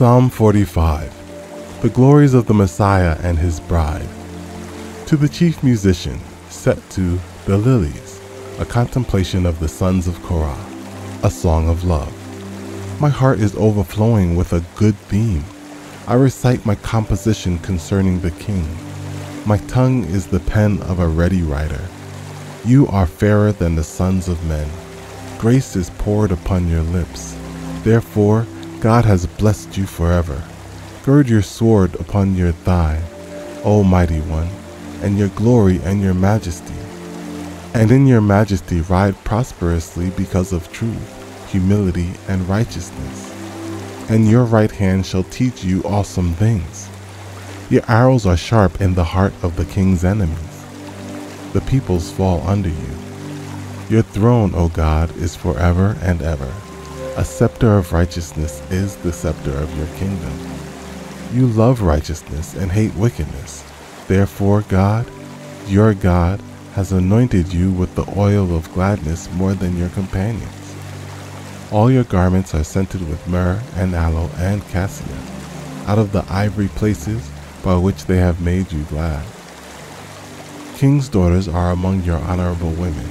Psalm 45 The glories of the Messiah and his bride. To the chief musician, set to the lilies, a contemplation of the sons of Korah, a song of love. My heart is overflowing with a good theme. I recite my composition concerning the king. My tongue is the pen of a ready writer. You are fairer than the sons of men. Grace is poured upon your lips. Therefore, God has blessed you forever. Gird your sword upon your thigh, O mighty one, and your glory and your majesty. And in your majesty ride prosperously because of truth, humility, and righteousness. And your right hand shall teach you awesome things. Your arrows are sharp in the heart of the king's enemies. The peoples fall under you. Your throne, O God, is forever and ever. A scepter of righteousness is the scepter of your kingdom. You love righteousness and hate wickedness. Therefore, God, your God, has anointed you with the oil of gladness more than your companions. All your garments are scented with myrrh and aloe and cassia, out of the ivory places by which they have made you glad. King's daughters are among your honorable women.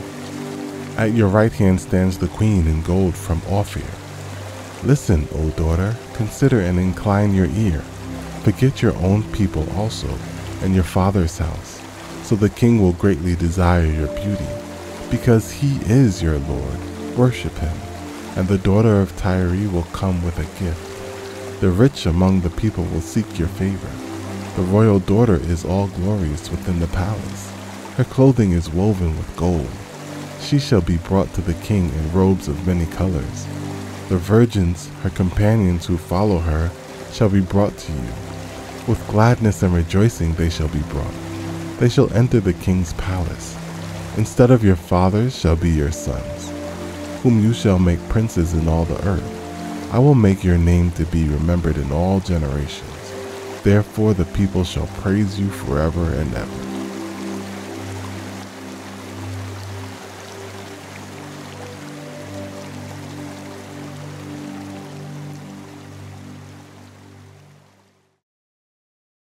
At your right hand stands the queen in gold from Ophir. Listen, O daughter, consider and incline your ear. Forget your own people also, and your father's house, so the king will greatly desire your beauty. Because he is your Lord, worship him, and the daughter of Tyre will come with a gift. The rich among the people will seek your favor. The royal daughter is all glorious within the palace. Her clothing is woven with gold. She shall be brought to the king in robes of many colors. The virgins, her companions who follow her, shall be brought to you. With gladness and rejoicing they shall be brought. They shall enter the king's palace. Instead of your fathers shall be your sons, whom you shall make princes in all the earth. I will make your name to be remembered in all generations. Therefore the people shall praise you forever and ever.